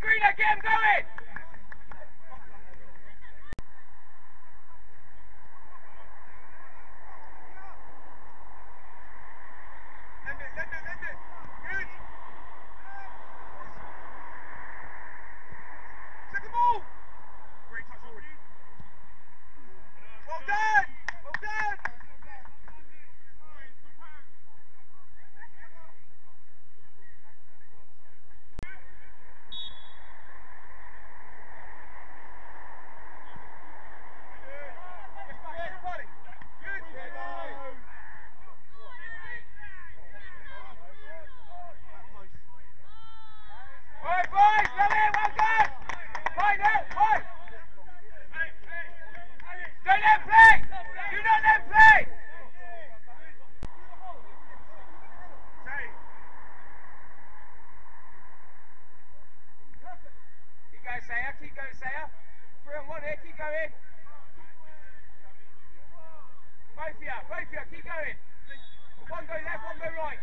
Green, I can't go it! Saya. Keep going, Saya. Three on one here. Keep going. Both of you. Both of you. Keep going. One go left, one go right.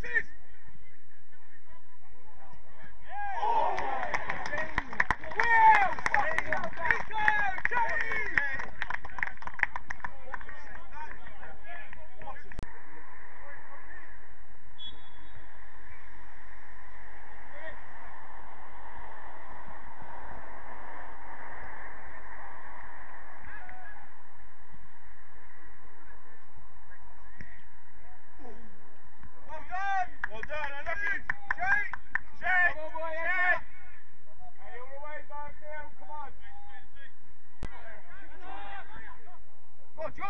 Crosses!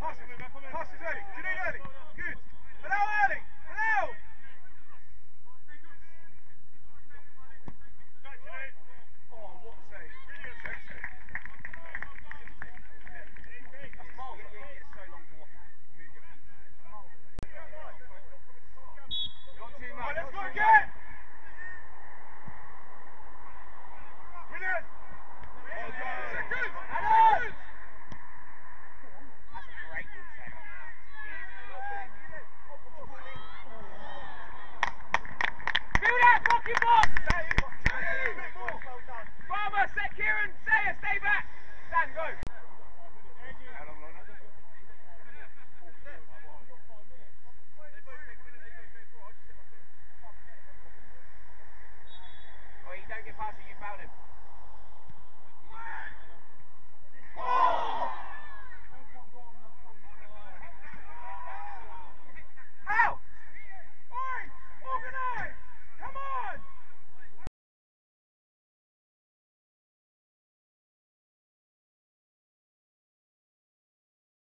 Pass it, pass it early. Janine early. Good. Allow early. Allow! Oh, what a save. Great save. That's Miles. Yeah, yeah, yeah, so long to watch. Move your feet. Not too much. let's go again!